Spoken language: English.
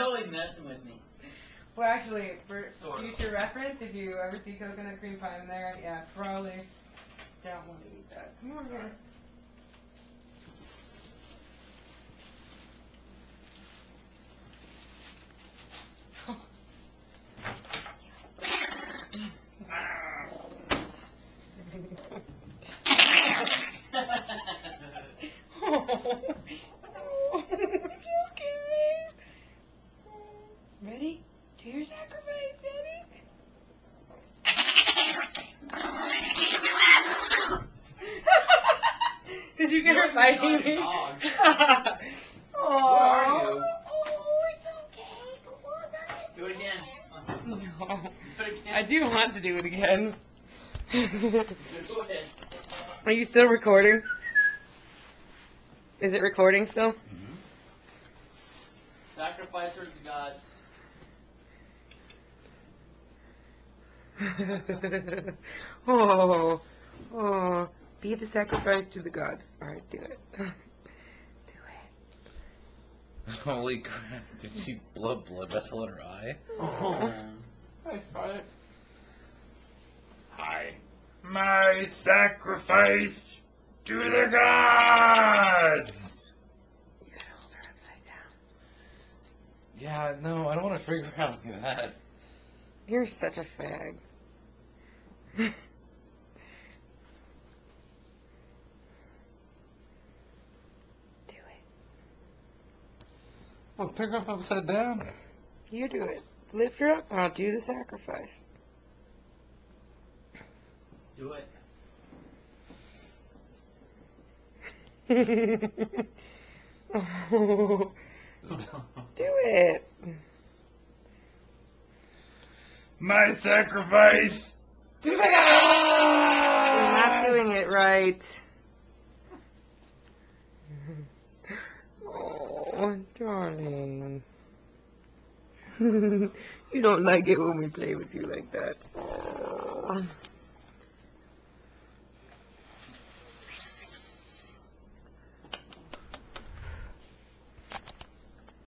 totally messing with me. Well, actually, for Sort of. future reference, if you ever see coconut cream pie in there, yeah, probably don't want to eat that. Come on, here. Oh, oh, okay, Ready? Do your sacrifice, Daddy. Did you get her You're biting not a me? dog. oh, are you? Oh, it's okay. Come on, Daddy. Do it again. No. Do it again. I do want to do it again. Are you still recording? Is it recording still? Mm-hmm. Sacrifice her to the gods. oh, be the sacrifice to the gods. All right, do it. Do it. Holy crap, did she blow blood vessel in her eye? Oh. I tried. Hi. My sacrifice to the gods! You should hold her upside down. Yeah, no, I don't want to freak her out like that. You're such a fag. Well, pick her up upside down. You do it. Lift her up. I'll do the sacrifice. Do it. oh, do it. My sacrifice to the You're not doing it right. Oh, darling. you don't like it when we play with you like that.